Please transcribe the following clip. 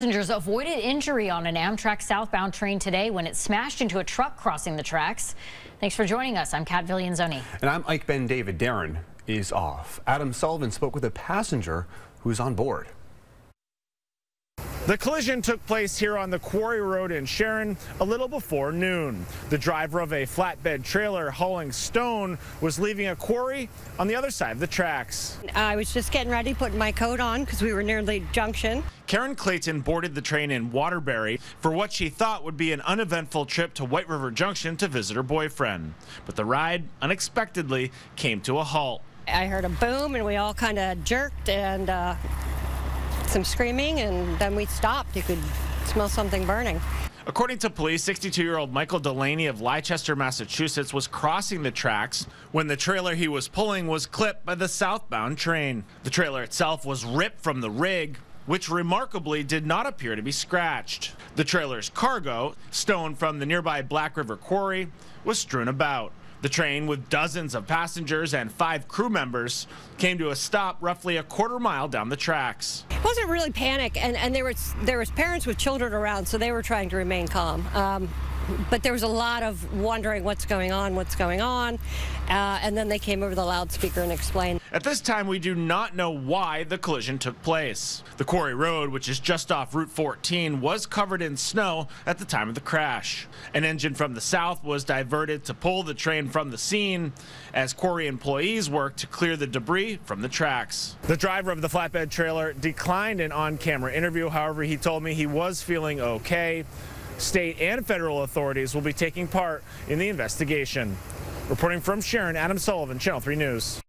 Passengers avoided injury on an Amtrak southbound train today when it smashed into a truck crossing the tracks. Thanks for joining us. I'm Cat Viglienzoni. And I'm Ike Bendavid. Darren is off. Adam Sullivan spoke with a passenger who's on board. The collision took place here on the Quarry Road in Sharon a little before noon. The driver of a flatbed trailer hauling stone was leaving a quarry on the other side of the tracks. I was just getting ready, putting my coat on because we were near the junction. Karen Clayton boarded the train in Waterbury for what she thought would be an uneventful trip to White River Junction to visit her boyfriend. But the ride unexpectedly came to a halt. I heard a boom and we all kind of jerked and uh, some screaming, and then we stopped. You could smell something burning. According to police, 62-year-old Michael Delaney of Leicester, Massachusetts was crossing the tracks when the trailer he was pulling was clipped by the southbound train. The trailer itself was ripped from the rig, which remarkably did not appear to be scratched. The trailer's cargo, stone from the nearby Black River Quarry, was strewn about. The train, with dozens of passengers and five crew members, came to a stop roughly a quarter mile down the tracks. It wasn't really panic, and, and there was there was parents with children around, so they were trying to remain calm. Um, but there was a lot of wondering what's going on, what's going on, uh, and then they came over the loudspeaker and explained. At this time, we do not know why the collision took place. The Quarry Road, which is just off Route 14, was covered in snow at the time of the crash. An engine from the south was diverted to pull the train from the scene as quarry employees worked to clear the debris from the tracks. The driver of the flatbed trailer declined an on-camera interview. However, he told me he was feeling okay. State and federal authorities will be taking part in the investigation. Reporting from Sharon, Adam Sullivan, Channel 3 News.